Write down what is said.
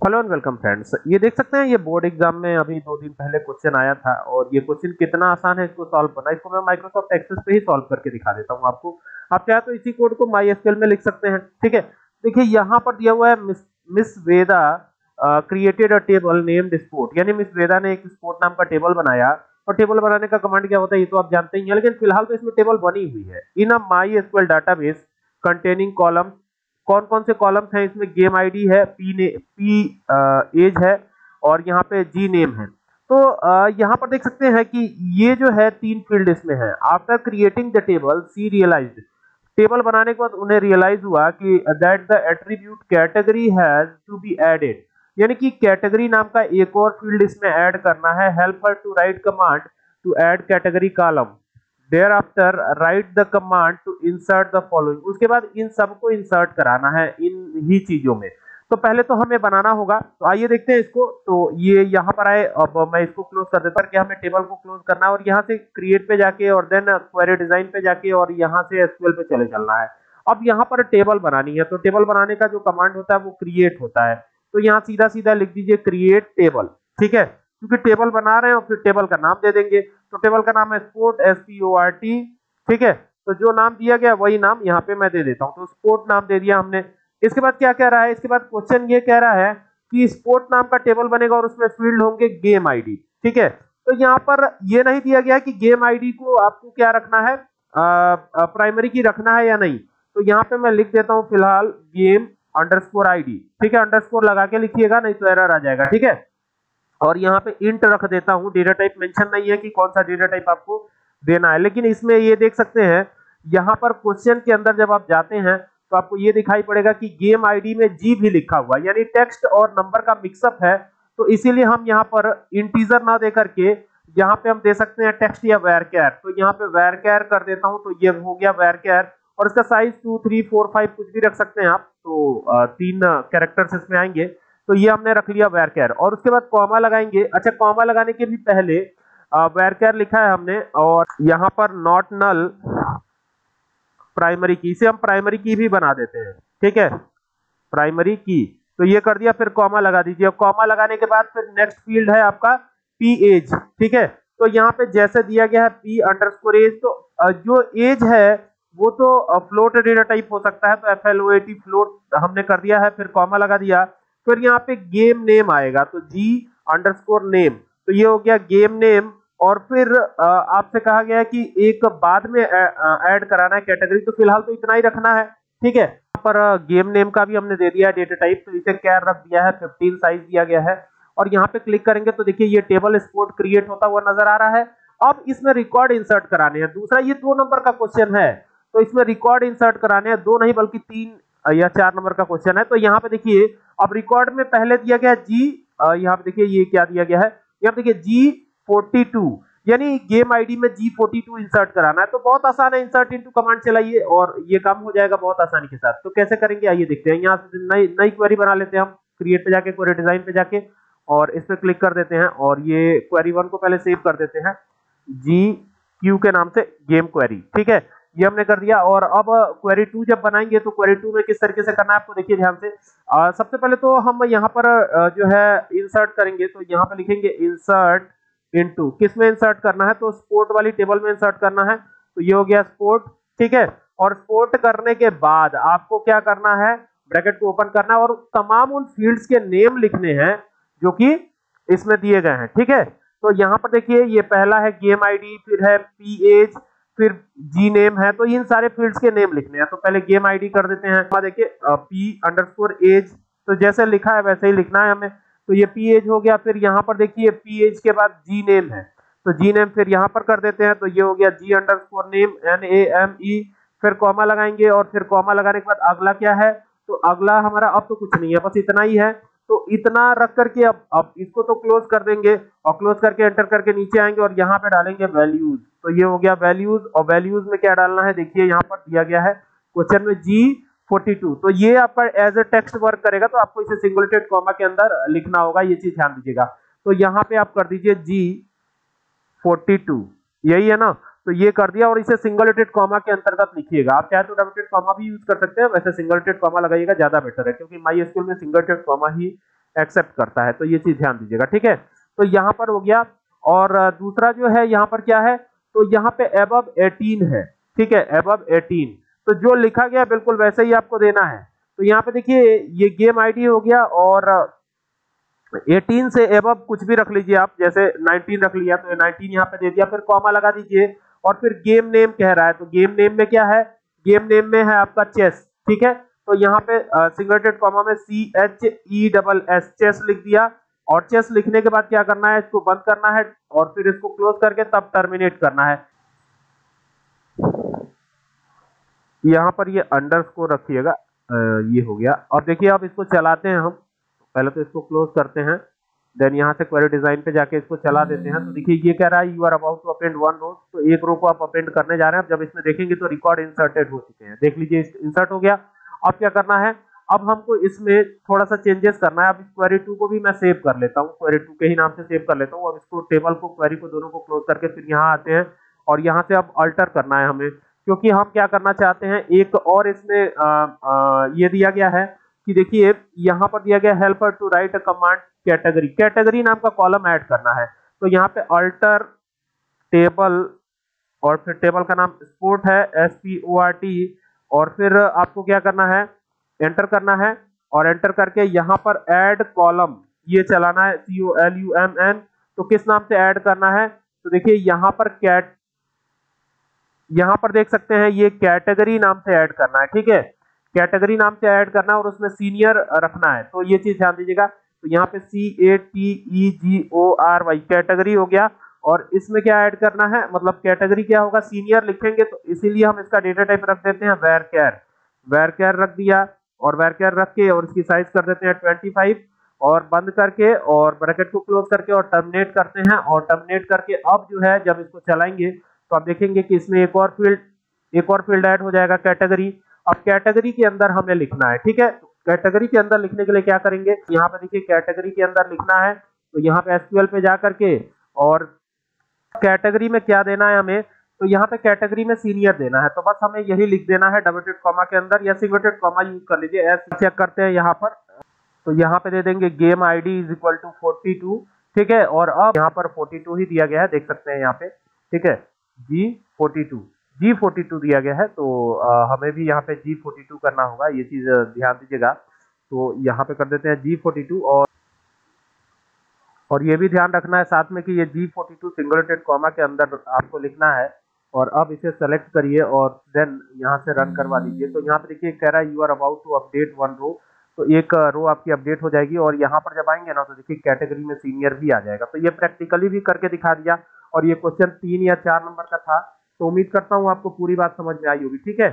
Hello and welcome friends ये देख सकते हैं ये बोर्ड एग्ज़ाम में अभी दो दिन पहले क्वेश्चन आया था और ये क्वेश्चन कितना आसान है इसको सॉल्व करना। इसको मैं माइक्रोसॉफ्ट एक्सेस पे ही सॉल्व करके दिखा देता हूँ आपको। आप चाहे तो इसी कोड को माई में लिख सकते हैं ठीक है? देखिए यहाँ पर दिया हुआ है miss, miss Veda created a table named sport यानी मिस वेदा ने एक स्पोर्ट नाम का टेबल बनाया और टेबल बनाने का कमांड क्या होता है ये तो आप जानते ही हैं लेकिन फ़िलहाल तो इसमें टेबल बनी हुई है। In a MySQL database containing column कौन कौन से कॉलम्स हैं? इसमें गेम आईडी है पी ने पी एज है और यहाँ पे जी नेम है। तो यहाँ पर देख सकते हैं कि ये जो है तीन फ़ील्ड इसमें है। After creating the table she realized table बनाने के बाद उन्हें रियलाइज़ हुआ कि that the attribute category has to be added यानी कि कैटेगरी नाम का एक और फ़ील्ड इसमें ऐड करना है। Help her to write command to add category column there after write the command to insert the following उसके बाद इन सबको इंसर्ट कराना है, इन ही चीज़ों में। तो पहले तो हमें बनाना होगा। तो आइए देखते हैं इसको। तो ये यहाँ पर आए। अब मैं इसको क्लोज कर देता हूँ हमें टेबल को क्लोज करना है और यहाँ से क्रिएट पे जाके और देन क्वेरी डिज़ाइन पे जाके और यहाँ से एसक्यूएल पे चले चलना है। अब यहाँ पर टेबल बनानी है। तो टेबल बनाने का जो कमांड होता है वो क्रिएट होता है। तो यहाँ सीधा सीधा लिख दीजिए क्रिएट टेबल ठीक है? क्योंकि टेबल बना रहे हैं और फिर टेबल का नाम दे देंगे। तो टेबल का नाम है sport S P O R T ठीक है? तो जो नाम दिया गया, वही नाम यहाँ पे मैं दे देता हूँ। तो स्पोर्ट नाम दे दिया हमने। इसके बाद क्या कह रहा है? इसके बाद क्वेश्चन ये कह रहा है कि स्पोर्ट नाम का टेबल बनेगा और उसमें फ़ील्ड होंगे गेम आईडी ठीक है? तो यहाँ पर ये नहीं दिया गया कि गेम आईडी को आपको क्या रखना है? प्राइमरी की रखना है या नहीं? तो यहाँ पे मैं लिख देता हूँ, फ़िलहाल गेम अंडरस्कोर आईडी ठीक है? अंडरस्कोर लगा के लिखिएगा, नहीं तो एरर आ जाएगा, ठीक है? और यहाँ पे इंट रख देता हूँ। डेटा टाइप मेंशन नहीं है कि कौन सा डेटा टाइप आपको देना है। लेकिन इसमें ये देख सकते हैं, यहाँ पर क्वेश्चन के अंदर जब आप जाते हैं तो आपको ये दिखाई पड़ेगा कि गेम आईडी में जी भी लिखा हुआ यानी टेक्स्ट और नंबर का मिक्सअप है। तो इसीलिए हम यहाँ पर इंटीजर ना दे करके यहाँ पे हम दे सकते हैं टेक्स्ट या वेर कैर तो यहाँ पे वेर कैर कर देता हूँ तो ये हो गया वेर कैर और इसका size two three four five कुछ भी रख सकते हैं आप। तो तीन कैरेक्टर्स इसमें आएँगे। तो ये हमने रख लिया वेर कैर और उसके बाद कॉमा लगाएँगे। अच्छा कॉमा लगाने के भी पहले वेर कैर लिखा है हमने, और यहाँ पर नॉट नल प्राइमरी की इसे हम प्राइमरी की भी बना देते हैं। ठीक है? प्राइमरी की तो ये कर दिया, फिर कॉमा लगा दीजिए। कॉमा लगाने के बाद फिर नेक्स्ट फ़ील्ड है आपका पी एज ठीक है? तो यहाँ पे जैसे दिया गया है पी अंडरस्कोर एज तो जो एज है, वो तो फ्लोट डेटा टाइप हो सकता है। तो F L O A T float हमने कर दिया है, फिर कॉमा लगा दिया। फिर यहाँ पे गेम नेम आएगा तो जी अंडरस्कोर नेम तो ये हो गया गेम नेम और फिर आपसे कहा गया है कि एक बाद में ऐड कराना है कैटेगरी तो फ़िलहाल तो इतना ही रखना है, ठीक है? पर गेम नेम का भी हमने दे दिया है डेटा टाइप तो इसे कैर रख दिया है 15 साइज़ दिया गया है, और यहाँ पे क्लिक करेंगे तो देखिए ये टेबल स्पोर्ट क्रिएट होता हुआ नज़र आ रहा है, अब इसमें रिकॉर्ड इंसर्ट कराने हैं, दूसरा ये दो नंबर का क्वेश्चन है तो इसमें रिकॉर्ड इंसर्ट कराने हैं, दो नहीं बल्कि तीन, या चार नंबर का क्वेश्चन है तो यहाँ पे देखिए अब रिकॉर्ड में पहले दिया गया जी यहाँ पे देखिए ये क्या दिया गया है? यहाँ पे देखिए जी फोर्टी टू यानी गेम आईडी में जी फोर्टी टू इंसर्ट कराना है। तो बहुत आसान है इंसर्ट इनटू कमांड चलाइए और ये काम हो जाएगा बहुत आसानी के साथ। तो कैसे करेंगे? आइए देखते हैं। यहाँ से नई नई क्वेरी बना लेते हैं हम क्रिएट पे जाके क्वेरी डिज़ाइन पे जाके, और इस पर क्लिक कर देते हैं और ये क्वेरी वन को पहले सेव कर देते हैं। जी क्यू के नाम से गेम क्वेरी ठीक है? ये हमने कर दिया। और अब क्वेरी टू जब बनाएँगे तो क्वेरी टू में किस तरीके से करना है आपको देखिए ध्यान से। सबसे पहले तो हम यहाँ पर जो है इंसर्ट करेंगे तो यहाँ पर लिखेंगे इंसर्ट इनटू किसमें इंसर्ट करना है? तो स्पोर्ट वाली टेबल में इंसर्ट करना है। तो ये हो गया स्पोर्ट ठीक है? और स्पोर्ट करने के बाद आपको क्या करना है? ब्रैकेट को ओपन करना है। और तमाम उन फील्ड्स के नेम लिखने हैं, जो कि इसमें दिए गए हैं, ठीक है? तो यहाँ पर देखिए, ये पहला है गेम आईडी फिर है पी एज फिर जी नेम है तो इन सारे फील्ड्स के नेम लिखने हैं। तो पहले गेम आईडी कर देते हैं। देखिए पी अंडरस्कोर एज तो जैसे लिखा है वैसे ही लिखना है हमें। तो ये पी एज हो गया, फिर यहाँ पर देखिए पी एज के बाद जी नेम है। तो जी नेम फिर यहाँ पर कर देते हैं तो ये हो गया जी underscore name N A M E फिर कॉमा लगाएँगे और फिर कॉमा लगाने के बाद अगला क्या है? तो अगला हमारा, अब तो कुछ नहीं है, बस इतना ही है। तो इतना रख करके अब अब इसको तो क्लोज कर देंगे और क्लोज करके एंटर करके नीचे आएँगे और यहाँ पे डालेंगे वैल्यूज़ तो ये हो गया वैल्यूज़ और वैल्यूज़ में क्या डालना है? देखिए यहाँ पर दिया गया है क्वेश्चन में जी 42 तो ये आपका एज ए टेक्स्ट वर्क करेगा तो आपको इसे सिंगुलेटेड कॉमा के अंदर लिखना होगा, ये चीज़ ध्यान दीजिएगा. तो यहाँ पे आप कर दीजिए जी 42 यही है ना? तो ये कर दिया और इसे सिंगल सिंगलेटेड कॉमा के अंतर्गत लिखिएगा। आप चाहे तो डबल कॉमा भी यूज़ कर सकते हैं, वैसे सिंगलेटेड कॉमा लगाइएगा, ज़्यादा बेटर है, क्योंकि माई स्कूल में सिंगलेटेड कॉमा ही एक्सेप्ट करता है तो ये चीज़ ध्यान दीजिएगा, ठीक है? तो यहाँ पर हो गया, और दूसरा जो है, यहाँ पर क्या है? तो यहाँ पे एबव 18 है, ठीक है? एबव 18 तो जो लिखा गया, बिल्कुल वैसे ही आपको देना है। तो यहाँ पे देखिए, ये गेम आईडी हो गया, और 18 से एबव कुछ भी रख लीजिए आप, जैसे 19 रख लिया तो 19 यहाँ पे दे दिया, फिर कॉमा लगा दीजिए। और फिर गेम नेम कह रहा है। तो गेम नेम में क्या है? गेम नेम में है आपका चेस, ठीक है? तो यहाँ पे सिंगलेटेड कॉमा में C H E double S chess लिख दिया। और चेस लिखने के बाद क्या करना है? इसको बंद करना है और फिर इसको क्लोज करके तब टर्मिनेट करना है। यहाँ पर ये अंडरस्कोर रखिएगा। ये हो गया। और देखिए, अब इसको चलाते हैं हम। पहले तो इसको क्लोज करते हैं। देन यहाँ से क्वेरी डिज़ाइन पे जाके इसको चला देते हैं। तो देखिए ये कह रहा है you are about to append one row तो एक रो को आप अपेंड करने जा रहे हैं। जब इसमें देखेंगे तो रिकॉर्ड इंसर्टेड हो चुके हैं। देख लीजिए इंसर्ट हो गया। अब क्या करना है? अब हमको इसमें थोड़ा सा चेंजेस करना है। अब इस क्वेरी टू को भी मैं सेव कर लेता हूँ। क्वेरी टू के ही नाम से सेव कर लेता हूँ। अब इसको टेबल को क्वेरी को दोनों को क्लोज करके फिर यहाँ आते हैं और यहाँ से अब अल्टर करना है हमें। क्योंकि हम क्या करना चाहते हैं? एक और इसमें आ, आ, ये दिया गया है। कि देखिए यहाँ पर दिया गया helper to write a command category category नाम का कॉलम ऐड करना है। तो यहाँ पे अल्टर टेबल और फिर टेबल का नाम स्पोर्ट है S P O R T और फिर आपको क्या करना है? एंटर करना है और एंटर करके यहाँ पर ऐड कॉलम ये चलाना है C O L U M N तो किस नाम से ऐड करना है? तो देखिए यहाँ पर कैट यहाँ पर देख सकते हैं, ये कैटेगरी नाम से ऐड करना है, ठीक है? कैटेगरी नाम से ऐड करना और उसमें सीनियर रखना है। तो ये चीज़ ध्यान दीजिएगा। तो यहाँ पे C A T E G O R Y category हो गया और इसमें क्या ऐड करना है? मतलब कैटेगरी क्या होगा? सीनियर लिखेंगे तो इसीलिए हम इसका डेटा टाइप रख देते हैं वेर केयर वेर केयर रख दिया और वेर केयर रख के और इसकी साइज़ कर देते हैं ट्वेंटी फाइव और बंद करके और ब्रैकेट को क्लोज करके और टर्मिनेट करते हैं और टर्मिनेट करके अब जो है जब इसको चलाएँगे तो आप देखेंगे कि इसमें एक और फ़ील्ड एक और फ़ील्ड ऐड हो जाएगा कैटेगरी अब कैटेगरी के अंदर हमें लिखना है, ठीक है? कैटेगरी के अंदर लिखने के लिए क्या करेंगे? यहाँ पे देखिए कैटेगरी के अंदर लिखना है तो यहाँ पे एसक्यूएल पे जा करके और कैटेगरी में क्या देना है हमें? तो यहाँ पे कैटेगरी में सीनियर देना है तो बस हमें यही लिख देना है डबल कॉमा के अंदर, या सिंगलेटेड कॉमा यूज़ कर लीजिए एस चेक करते हैं यहाँ पर। तो यहाँ पे दे देंगे game ID is equal to forty two ठीक है? और अब यहाँ पर फोर्टी टू ही दिया गया है, देख सकते हैं यहाँ पे, ठीक है? G forty two G forty two दिया गया है तो आ, हमें भी यहाँ पे जी फोर्टी टू करना होगा ये चीज़ ध्यान दीजिएगा। तो यहाँ पे कर देते हैं जी फोर्टी टू और और ये भी ध्यान रखना है साथ में कि ये जी फोर्टी टू सिंगलेटेड कॉमा के अंदर आपको लिखना है और अब इसे सेलेक्ट करिए और देन यहाँ से रन करवा लीजिए। तो यहाँ पे देखिए कह रहा है you are about to update one row तो एक रो आपकी अपडेट हो जाएगी और यहाँ पर जब आएँगे ना तो देखिए कैटेगरी में सीनियर भी आ जाएगा। तो ये प्रैक्टिकली भी करके दिखा दिया और ये क्वेश्चन तीन या चार नंबर का था। तो उम्मीद करता हूँ आपको पूरी बात समझ में आई होगी ठीक है?